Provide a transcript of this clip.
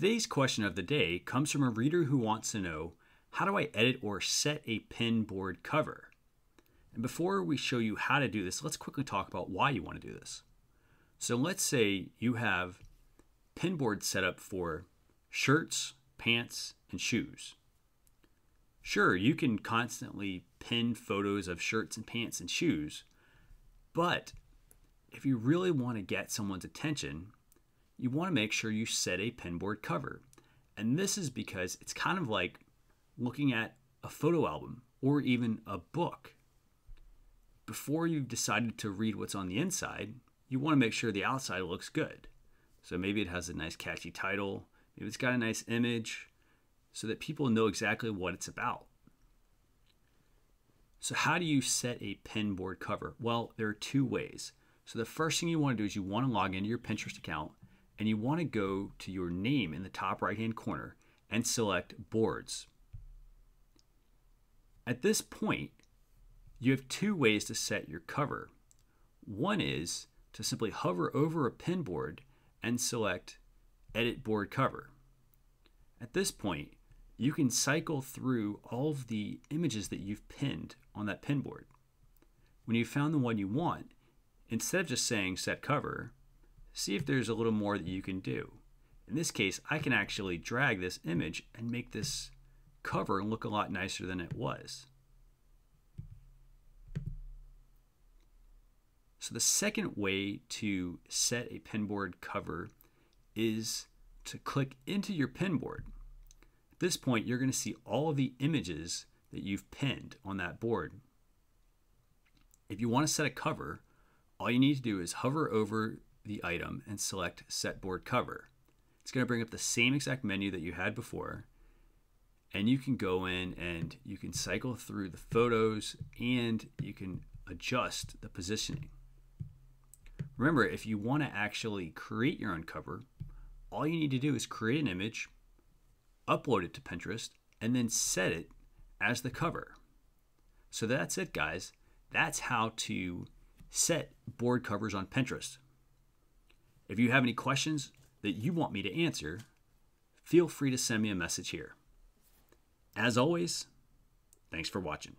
Today's question of the day comes from a reader who wants to know how do I edit or set a pin board cover? And before we show you how to do this, let's quickly talk about why you want to do this. So let's say you have pin board set up for shirts, pants, and shoes. Sure, you can constantly pin photos of shirts and pants and shoes, but if you really want to get someone's attention, you want to make sure you set a pinboard cover. And this is because it's kind of like looking at a photo album or even a book. Before you've decided to read what's on the inside, you want to make sure the outside looks good. So maybe it has a nice catchy title, maybe it's got a nice image, so that people know exactly what it's about. So, how do you set a pinboard cover? Well, there are two ways. So, the first thing you want to do is you want to log into your Pinterest account and you want to go to your name in the top right hand corner and select boards. At this point, you have two ways to set your cover. One is to simply hover over a pin board and select Edit Board Cover. At this point, you can cycle through all of the images that you've pinned on that pin board. When you've found the one you want, instead of just saying Set Cover, see if there's a little more that you can do. In this case, I can actually drag this image and make this cover look a lot nicer than it was. So the second way to set a pinboard cover is to click into your pinboard. At this point, you're going to see all of the images that you've pinned on that board. If you want to set a cover, all you need to do is hover over the item and select Set Board Cover. It's going to bring up the same exact menu that you had before. And you can go in and you can cycle through the photos and you can adjust the positioning. Remember, if you want to actually create your own cover, all you need to do is create an image, upload it to Pinterest, and then set it as the cover. So that's it, guys. That's how to set board covers on Pinterest. If you have any questions that you want me to answer, feel free to send me a message here. As always, thanks for watching.